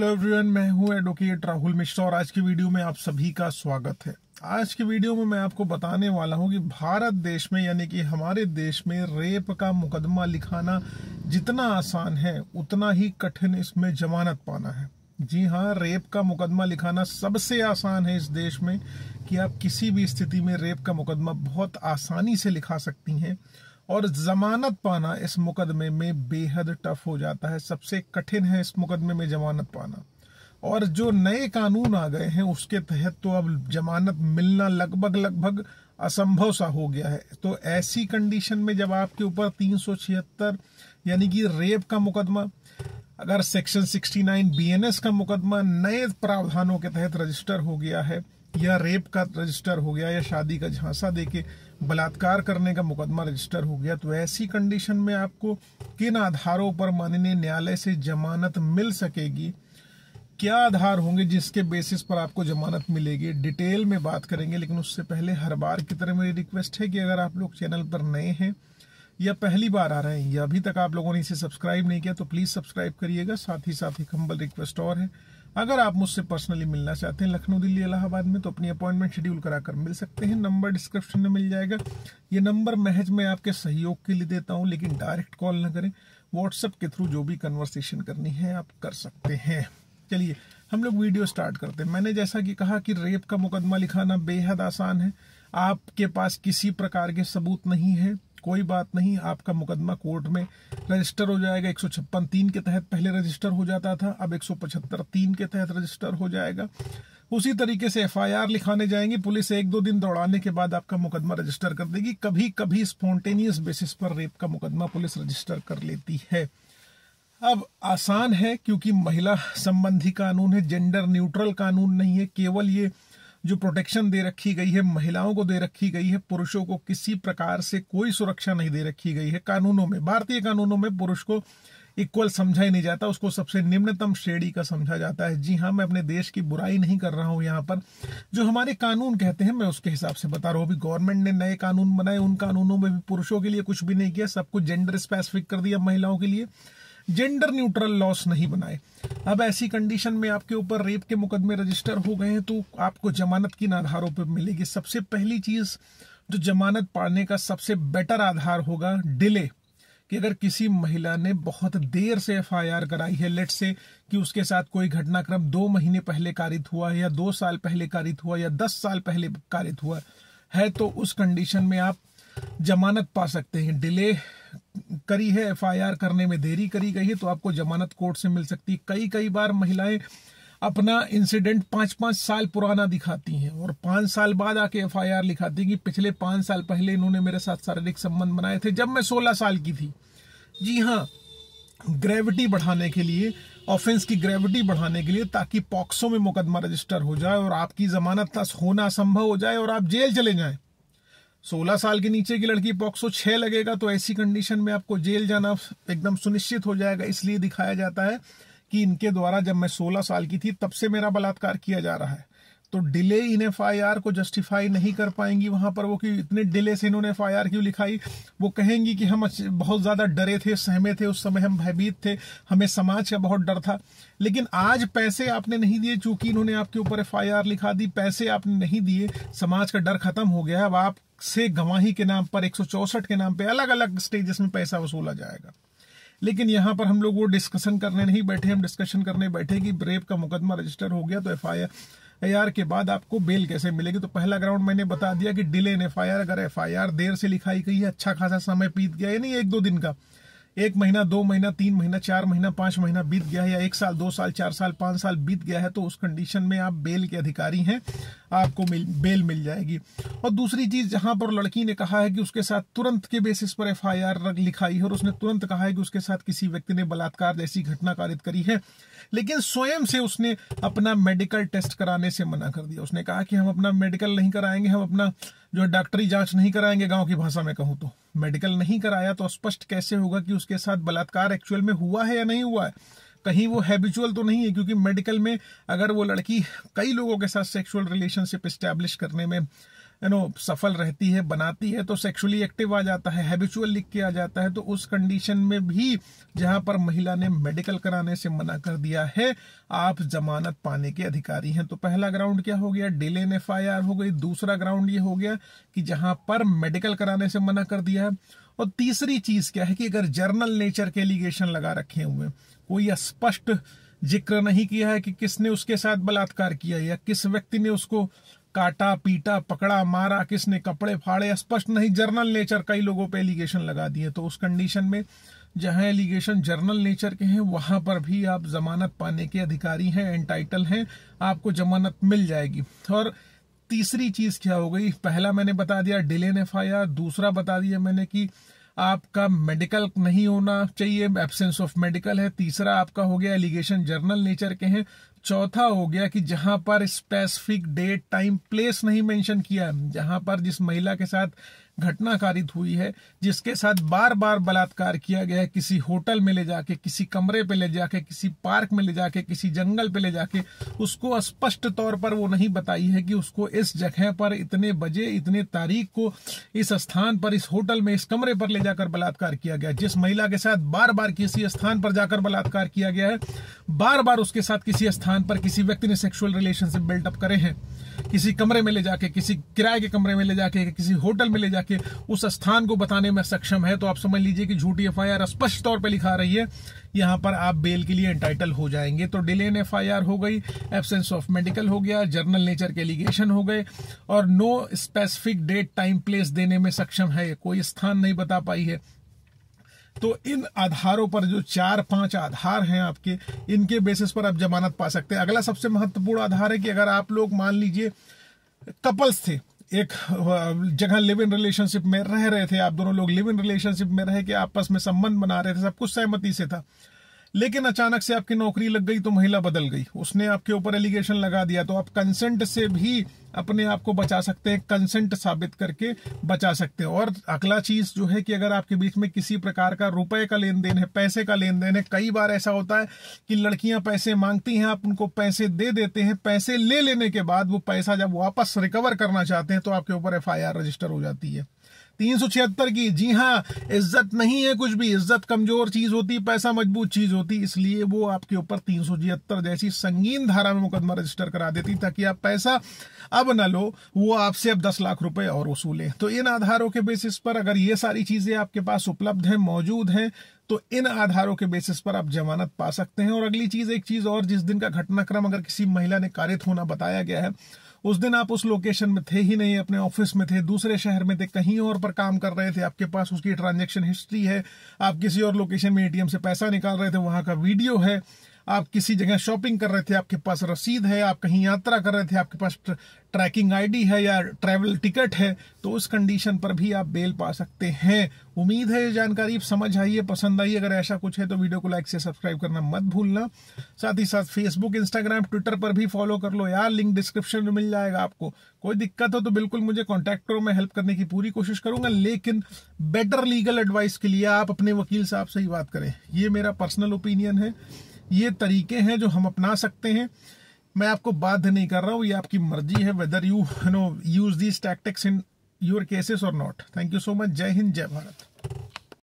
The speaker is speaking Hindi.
हेलो एवरीवन मैं हूँ एडवोकेट राहुल मिश्रा और आज की वीडियो में आप सभी का स्वागत है। आज की वीडियो में मैं आपको बताने वाला हूँ कि भारत देश में, यानी कि हमारे देश में रेप का मुकदमा लिखाना जितना आसान है, उतना ही कठिन इसमें जमानत पाना है। जी हाँ रेप का मुकदमा लिखाना सबसे आसान है इस देश में कि आप किसी भी स्थिति में रेप का मुकदमा बहुत आसानी से लिखा सकती हैं। और जमानत पाना इस मुकदमे में बेहद टफ हो जाता है। सबसे कठिन है इस मुकदमे में जमानत पाना। और जो नए कानून आ गए हैं, उसके तहत तो अब जमानत मिलना लगभग लगभग असंभव सा हो गया है। तो ऐसी कंडीशन में जब आपके ऊपर तीन यानी कि रेप का मुकदमा, अगर सेक्शन 69 बीएनएस का मुकदमा नए प्रावधानों के तहत रजिस्टर हो गया है या रेप का रजिस्टर हो गया या शादी का झांसा देके बलात्कार करने का मुकदमा रजिस्टर हो गया तो ऐसी कंडीशन में आपको किन आधारों पर माननीय न्यायालय से जमानत मिल सकेगी? क्या आधार होंगे जिसके बेसिस पर आपको जमानत मिलेगी? डिटेल में बात करेंगे, लेकिन उससे पहले हर बार की तरह मेरी रिक्वेस्ट है कि अगर आप लोग चैनल पर नए हैं या पहली बार आ रहे हैं या अभी तक आप लोगों ने इसे सब्सक्राइब नहीं किया तो प्लीज़ सब्सक्राइब करिएगा। साथ ही साथ एक हम्बल रिक्वेस्ट और है। अगर आप मुझसे पर्सनली मिलना चाहते हैं लखनऊ, दिल्ली, इलाहाबाद में तो अपनी अपॉइंटमेंट शेड्यूल कराकर मिल सकते हैं। नंबर डिस्क्रिप्शन में मिल जाएगा। ये नंबर महज मैं आपके सहयोग के लिए देता हूँ, लेकिन डायरेक्ट कॉल ना करें। व्हाट्सएप के थ्रू जो भी कन्वर्सेशन करनी है, आप कर सकते हैं। चलिए, हम लोग वीडियो स्टार्ट करते हैं। मैंने जैसा कि कहा कि रेप का मुकदमा लिखाना बेहद आसान है। आपके पास किसी प्रकार के सबूत नहीं है। कोई बात नहीं, आपका मुकदमा कोर्ट में रजिस्टर हो जाएगा। एक तीन के तहत पहले रजिस्टर हो जाता था, अब एक तीन के तहत रजिस्टर हो जाएगा। उसी तरीके से एफआईआर लिखाने जाएँगे। पुलिस एक दो दिन दौड़ाने के बाद आपका मुकदमा रजिस्टर कर देगी। कभी कभी स्पॉन्टेनियस बेसिस पर रेप का मुकदमा पुलिस रजिस्टर कर लेती है। अब आसान है, क्योंकि महिला संबंधी कानून है, जेंडर न्यूट्रल कानून नहीं है। केवल ये जो प्रोटेक्शन दे रखी गई है, महिलाओं को दे रखी गई है, पुरुषों को किसी प्रकार से कोई सुरक्षा नहीं दे रखी गई है। कानूनों में, भारतीय कानूनों में पुरुष को इक्वल समझा ही नहीं जाता, उसको सबसे निम्नतम श्रेणी का समझा जाता है। जी हाँ मैं अपने देश की बुराई नहीं कर रहा हूँ यहाँ पर। जो हमारे कानून कहते हैं, मैं उसके हिसाब से बता रहा हूँ। अभी गवर्नमेंट ने नए कानून बनाए, उन कानूनों में भी पुरुषों के लिए कुछ भी नहीं किया, सब कुछ जेंडर स्पेसिफिक कर दिया महिलाओं के लिए। जेंडर न्यूट्रल लॉस नहीं बनाए। अब ऐसी कंडीशन में आपके ऊपर रेप के मुकदमे रजिस्टर हो गए हैं तो आपको जमानत किन आधारों पर मिलेगी। सबसे पहली चीज़ जो जमानत पाने का सबसे बेटर आधार होगा, डिले। कि अगर किसी महिला ने बहुत देर से एफआईआर कराई है, लेट से कि उसके साथ कोई घटनाक्रम दो महीने पहले कारित हुआ है, या दो साल पहले कारित हुआ, या दस साल पहले कारित हुआ है तो उस कंडीशन में आप जमानत पा सकते हैं। डिले करी है एफआईआर करने में देरी करी गई है तो आपको जमानत कोर्ट से मिल सकती है। कई कई बार महिलाएँ अपना इंसिडेंट पाँच पाँच साल पुराना दिखाती हैं और पाँच साल बाद आके एफआईआर लिखाती हैं कि पिछले पाँच साल पहले इन्होंने मेरे साथ शारीरिक संबंध बनाए थे, जब मैं सोलह साल की थी। जी हाँ ग्रेविटी बढ़ाने के लिए ऑफेंस की ग्रेविटी बढ़ाने के लिए ताकि पॉक्सो में मुकदमा रजिस्टर हो जाए और आपकी जमानत होना संभव हो जाए और आप जेल चले जाएँ। सोलह साल के नीचे की लड़की पॉक्सो छह लगेगा तो ऐसी कंडीशन में आपको जेल जाना एकदम सुनिश्चित हो जाएगा। इसलिए दिखाया जाता है कि इनके द्वारा जब मैं सोलह साल की थी, तब से मेरा बलात्कार किया जा रहा है। तो डिले इन एफआईआर को जस्टिफाई नहीं कर पाएँगी वहाँ पर वो, कि इतने डिले से इन्होंने एफआईआर क्यों लिखाई? वो कहेंगी कि हम बहुत ज़्यादा डरे थे, सहमे थे, उस समय हम भयभीत थे, हमें समाज का बहुत डर था। लेकिन आज पैसे आपने नहीं दिए, चूँकि इन्होंने आपके ऊपर एफआईआर लिखा दी, पैसे आपने नहीं दिए, समाज का डर खत्म हो गया अब आप से गवाही के नाम पर, एक के नाम पर अलग अलग स्टेजेस में पैसा वसूला जाएगा। लेकिन यहाँ पर हम लोग वो डिस्कशन करने नहीं बैठे, हम डिस्कशन करने बैठे कि रेप का मुकदमा रजिस्टर हो गया तो एफ़ आई आर के बाद आपको बेल कैसे मिलेगी? तो पहला ग्राउंड मैंने बता दिया कि डिले इन एफ़ अगर एफ़ आई आर देर से लिखाई गई है अच्छा खासा समय पीत गया यानी एक दो दिन का। एक महीना दो महीना तीन महीना चार महीना पाँच महीना बीत गया है या एक साल दो साल चार साल पाँच साल बीत गया है तो उस कंडीशन में आप बेल के अधिकारी हैं। आपको मिल, बेल मिल जाएगी। और दूसरी चीज़ जहाँ पर लड़की ने कहा है कि उसके साथ तुरंत के बेसिस पर एफ़ आई आर लिखाई है और उसने तुरंत कहा है कि उसके साथ किसी व्यक्ति ने बलात्कार जैसी घटना कारित करी है लेकिन स्वयं से उसने अपना मेडिकल टेस्ट कराने से मना कर दिया। उसने कहा कि हम अपना मेडिकल नहीं कराएँगे हम अपना जो डॉक्टरी जाँच नहीं कराएँगे गाँव की भाषा में कहूँ तो। मेडिकल नहीं कराया तो स्पष्ट कैसे होगा कि उसके साथ बलात्कार एक्चुअल में हुआ है या नहीं हुआ है? कहीं वो हैबिचुअल तो नहीं है, क्योंकि मेडिकल में अगर वो लड़की कई लोगों के साथ सेक्सुअल रिलेशनशिप इस्टेब्लिश करने में यू नो सफल रहती है, बनाती है तो सेक्सुअली एक्टिव आ जाता है हैबिचुअल लिख के आ जाता है तो उस कंडीशन में भी जहाँ पर महिला ने मेडिकल कराने से मना कर दिया है, आप जमानत पाने के अधिकारी हैं। तो पहला ग्राउंड क्या हो गया? डिलेन एफ़ हो गई। दूसरा ग्राउंड ये हो गया कि जहाँ पर मेडिकल कराने से मना कर दिया है। और तीसरी चीज़ क्या है कि अगर जर्नल नेचर के एलिगेशन लगा रखे हुए, कोई स्पष्ट ज़िक्र नहीं किया है कि किसने उसके साथ बलात्कार किया या किस व्यक्ति ने उसको काटा, पीटा, पकड़ा, मारा, किसने कपड़े फाड़े, स्पष्ट नहीं, जर्नल नेचर, कई लोगों पे एलिगेशन लगा दिए। तो उस कंडीशन में जहाँ एलिगेशन जर्नल नेचर के हैं, वहाँ पर भी आप जमानत पाने के अधिकारी हैं एंटाइटल हैं, आपको जमानत मिल जाएगी। और तीसरी चीज़ क्या हो गई? पहला मैंने बता दिया डिलेन एफ़ दूसरा बता दिया मैंने कि आपका मेडिकल नहीं होना चाहिए एब्सेंस ऑफ़ मेडिकल है। तीसरा आपका हो गया एलिगेशन जर्नल नेचर के हैं। चौथा हो गया कि जहाँ पर स्पेसिफिक डेट टाइम प्लेस नहीं मेंशन किया, जहाँ पर जिस महिला के साथ घटना कारित हुई है, जिसके साथ बार बार बलात्कार किया गया है। किसी होटल में ले जाके, किसी कमरे पे ले जाके, किसी पार्क में ले जाके, किसी जंगल पे ले जाके, उसको स्पष्ट तौर पर वो नहीं बताई है कि उसको इस जगह पर इतने बजे, इतने तारीख को, इस स्थान पर, इस होटल में, इस कमरे पर ले जाकर बलात्कार किया गया। जिस महिला के साथ बार बार किसी स्थान पर जाकर बलात्कार किया गया है बार बार उसके साथ किसी स्थान पर किसी व्यक्ति ने सेक्सुअल रिलेशनशिप बिल्डअप करे हैं। किसी कमरे में ले जाके, किसी किराए के कमरे में ले जाके, किसी होटल में ले जाके उस स्थान को बताने में सक्षम है तो आप समझ लीजिए कि झूठी एफआईआर स्पष्ट तौर पर लिखा रही है। यहाँ पर आप बेल के लिए एंटाइटल हो जाएँगे। तो डिलेन एफ़ हो गई एबसेंस ऑफ़ मेडिकल हो गया जर्नल नेचर के एलिगेशन हो गए, और no specific date time place देने में सक्षम है। कोई स्थान नहीं बता पाई है। तो इन आधारों पर जो चार पाँच आधार हैं आपके, इनके बेसिस पर आप जमानत पा सकते हैं। अगला सबसे महत्वपूर्ण आधार है कि अगर आप लोग मान लीजिए कपल्स थे, एक, जगह लिव इन रिलेशनशिप में रह रहे थे, आप दोनों लोग लिव इन रिलेशनशिप में रह के आपस में संबंध बना रहे थे, सब कुछ सहमति से था। लेकिन अचानक से आपकी नौकरी लग गई तो महिला बदल गई। उसने आपके ऊपर एलिगेशन लगा दिया तो आप कंसेंट से भी अपने आप को बचा सकते हैं कंसेंट साबित करके बचा सकते हैं। और अगला चीज़ जो है कि अगर आपके बीच में किसी प्रकार का रुपए का लेन देन है, पैसे का लेन देन है, कई बार ऐसा होता है कि लड़कियाँ पैसे मांगती हैं, आप उनको पैसे दे देते हैं, पैसे ले लेने के बाद वो पैसा जब वापस रिकवर करना चाहते हैं तो आपके ऊपर एफआईआर रजिस्टर हो जाती है। तीन सौ छिहत्तर की, जी हाँ इज़्ज़त नहीं है कुछ भी, इज़्ज़त कमज़ोर चीज़ होती, पैसा मज़बूत चीज़ होती, इसलिए वो आपके ऊपर तीन सौ छिहत्तर जैसी संगीन धारा में मुकदमा रजिस्टर करा देती, ताकि आप पैसा अब न लो, वो आपसे अब दस लाख रुपए और वसूले। तो इन आधारों के बेसिस पर अगर ये सारी चीज़ें आपके पास उपलब्ध है, मौजूद है तो इन आधारों के बेसिस पर आप जमानत पा सकते हैं। और अगली चीज़, एक चीज़ और, जिस दिन का घटनाक्रम अगर किसी महिला ने कारित होना बताया गया है उस दिन आप उस लोकेशन में थे ही नहीं, अपने ऑफ़िस में थे, दूसरे शहर में थे, कहीं और पर काम कर रहे थे, आपके पास उसकी ट्रांजेक्शन हिस्ट्री है, आप किसी और लोकेशन में एटीएम से पैसा निकाल रहे थे, वहाँ का वीडियो है। आप किसी जगह शॉपिंग कर रहे थे, आपके पास रसीद है, आप कहीं यात्रा कर रहे थे, आपके पास ट्रैकिंग आईडी है या ट्रैवल टिकट है तो उस कंडीशन पर भी आप बेल पा सकते हैं। उम्मीद है ये जानकारी समझ आई है, पसंद आई अगर ऐसा कुछ है तो वीडियो को लाइक से सब्सक्राइब करना मत भूलना। साथ ही साथ फेसबुक इंस्टाग्राम ट्विटर पर भी फॉलो कर लो यार। लिंक डिस्क्रिप्शन में मिल जाएगा आपको। कोई दिक्कत हो तो बिल्कुल मुझे कॉन्टेक्ट करो, मैं हेल्प करने की पूरी कोशिश करूँगा। लेकिन बेटर लीगल एडवाइस के लिए आप अपने वकील साहब से ही बात करें। ये मेरा पर्सनल ओपिनियन है। ये तरीके हैं जो हम अपना सकते हैं। मैं आपको बाध्य नहीं कर रहा हूँ, ये आपकी मर्ज़ी है whether you know use these tactics in your cases और not thank you so much Jai Hind, Jai Bharat.